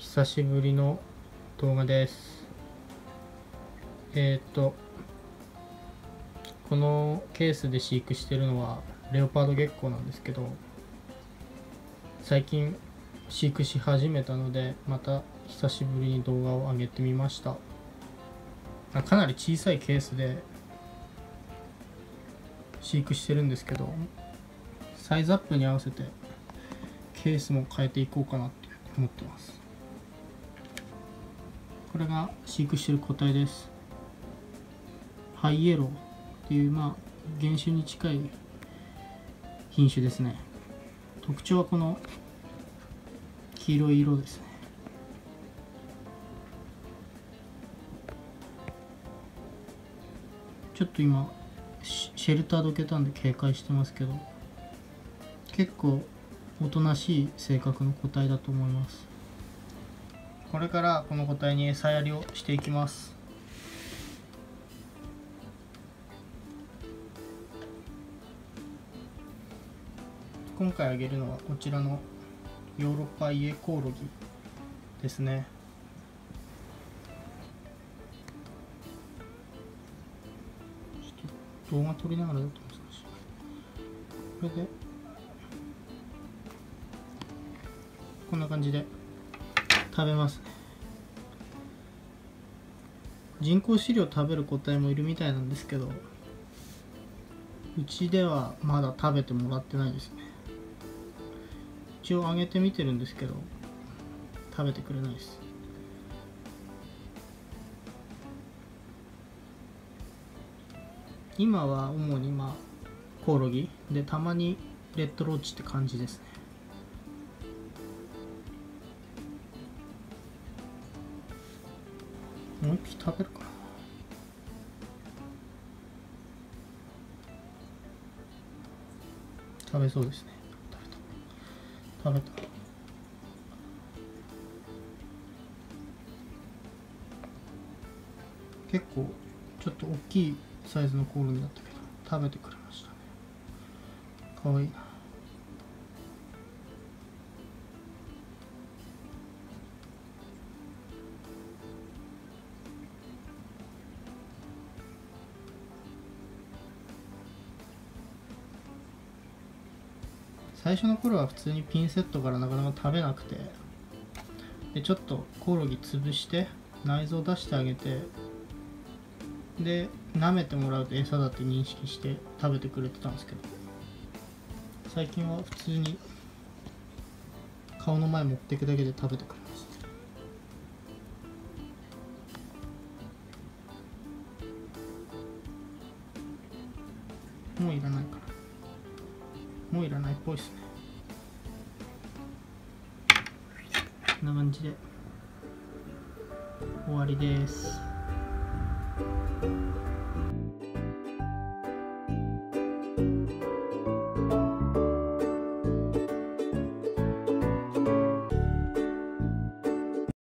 久しぶりの動画です。えっ、とこのケースで飼育してるのはレオパード月光なんですけど最近飼育し始めたのでまた久しぶりに動画を上げてみました。かなり小さいケースで飼育してるんですけどサイズアップに合わせてケースも変えていこうかなって思ってます。これが飼育してる個体です。ハイイエローっていうまあ原種に近い品種ですね。特徴はこの黄色い色ですね。ちょっと今シェルターどけたんで警戒してますけど結構おとなしい性格の個体だと思います。これからこの個体に餌やりをしていきます。今回あげるのはこちらのヨーロッパイエコオロギですね。動画撮りながらだと難しい。これでこんな感じで。食べます人工飼料食べる個体もいるみたいなんですけどうちではまだ食べてもらってないですね。一応あげてみてるんですけど食べてくれないです。今は主にまあコオロギでたまにレッドローチって感じですね。もう一匹食べるかな。食べそうですね。食べた。食べた。結構ちょっと大きいサイズのコオロギだったけど食べてくれましたね。かわいいな。最初の頃は普通にピンセットからなかなか食べなくてでちょっとコオロギ潰して内臓出してあげてで舐めてもらうと餌だって認識して食べてくれてたんですけど最近は普通に顔の前持っていくだけで食べてくれます。もういらないかなもういらないっぽいっすね。こんな感じで終わりです。thank you